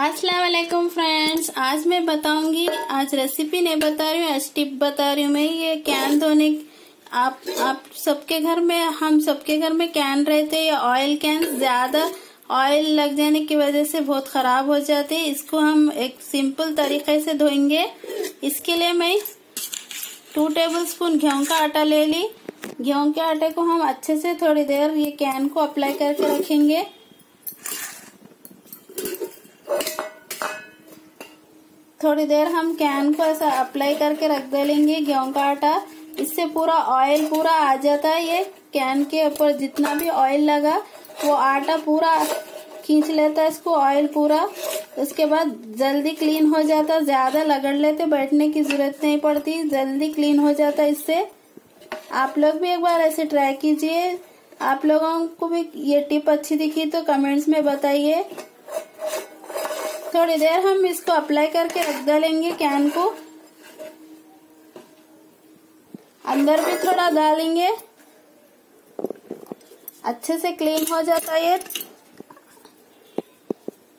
अस्सलाम वालेकुम फ्रेंड्स। आज मैं बताऊँगी, आज रेसिपी नहीं बता रही हूँ, आज टिप बता रही हूँ मैं। ये कैन धोने, आप आप सबके घर में, हम सबके घर में कैन रहते हैं। या ऑयल कैन ज़्यादा ऑयल लग जाने की वजह से बहुत खराब हो जाते हैं। इसको हम एक सिंपल तरीके से धोएँगे। इसके लिए मैं टू टेबल स्पून गेहूँ का आटा ले ली। गेहूँ के आटे को हम अच्छे से थोड़ी देर ये कैन को अप्लाई करके रखेंगे। थोड़ी देर हम कैन को ऐसा अप्लाई करके रख दे लेंगे गेहूँ का आटा। इससे पूरा ऑयल पूरा आ जाता है। ये कैन के ऊपर जितना भी ऑयल लगा, वो आटा पूरा खींच लेता है इसको ऑयल पूरा। उसके बाद जल्दी क्लीन हो जाता, ज़्यादा लगड़ लेते, बैठने की ज़रूरत नहीं पड़ती, जल्दी क्लीन हो जाता इससे। आप लोग भी एक बार ऐसे ट्राई कीजिए। आप लोगों को भी ये टिप अच्छी दिखी तो कमेंट्स में बताइए। थोड़ी देर हम इसको अप्लाई करके रख डालेंगे कैन को। अंदर भी थोड़ा डालेंगे। अच्छे से क्लीन हो जाता है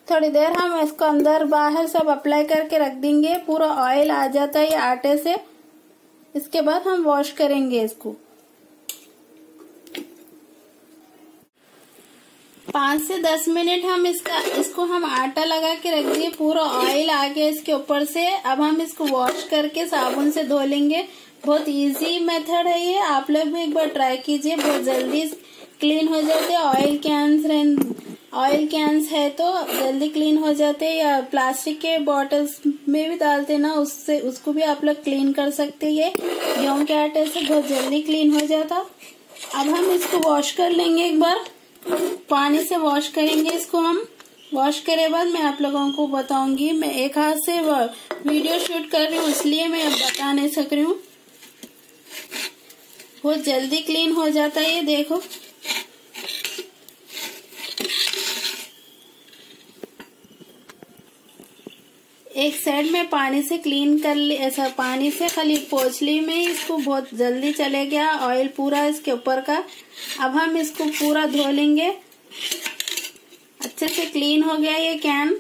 थोड़ी देर हम इसको अंदर बाहर सब अप्लाई करके रख देंगे। पूरा ऑयल आ जाता है आटे से। इसके बाद हम वॉश करेंगे इसको। पाँच से दस मिनट हम इसका, इसको हम आटा लगा के रख दिए, पूरा ऑयल आ गया इसके ऊपर से। अब हम इसको वॉश करके साबुन से धो लेंगे। बहुत इजी मेथड है ये। आप लोग भी एक बार ट्राई कीजिए। बहुत जल्दी क्लीन हो जाते ऑयल कैंस ऑयल कैंस है तो जल्दी क्लीन हो जाते या प्लास्टिक के बॉटल्स में भी डालते ना, उससे, उसको भी आप लोग क्लीन कर सकते ये गेहूँ के आटे से बहुत जल्दी क्लीन हो जाता। अब हम इसको वॉश कर लेंगे एक बार। पानी से वॉश करेंगे इसको हम। वॉश करे बाद मैं आप लोगों को बताऊँगी। मैं एक हाथ से वीडियो शूट कर रही हूँ, इसलिए मैं अब बता नहीं सक रही हूँ। बहुत जल्दी क्लीन हो जाता है ये, देखो। एक साइड में पानी से क्लीन कर ली, ऐसा पानी से खाली पोछली में इसको बहुत जल्दी चले गया ऑयल पूरा इसके ऊपर का। अब हम इसको पूरा धो लेंगे। अच्छे से क्लीन हो गया ये कैन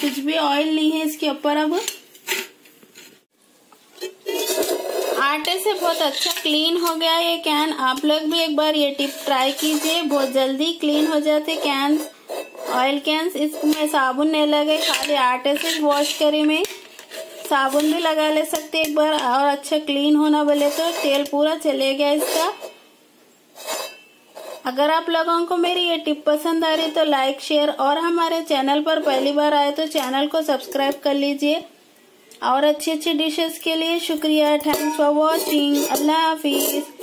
कुछ भी ऑयल नहीं है इसके ऊपर अब। आटे से बहुत अच्छा क्लीन हो गया ये कैन आप लोग भी एक बार ये टिप ट्राई कीजिए, बहुत जल्दी क्लीन हो जाते कैन ऑयल कैंस इसमें साबुन नहीं लगे, खाली आटे से वॉश करी मैं। साबुन भी लगा ले सकते एक बार, और अच्छा क्लीन होना बोले तो तेल पूरा चले गया इसका। अगर आप लोगों को मेरी ये टिप पसंद आ रही तो लाइक शेयर और हमारे चैनल पर पहली बार आए तो चैनल को सब्सक्राइब कर लीजिए। और अच्छी अच्छी डिशेस के लिए शुक्रिया। थैंक्स फॉर वॉचिंग अल्लाह हाफिज़।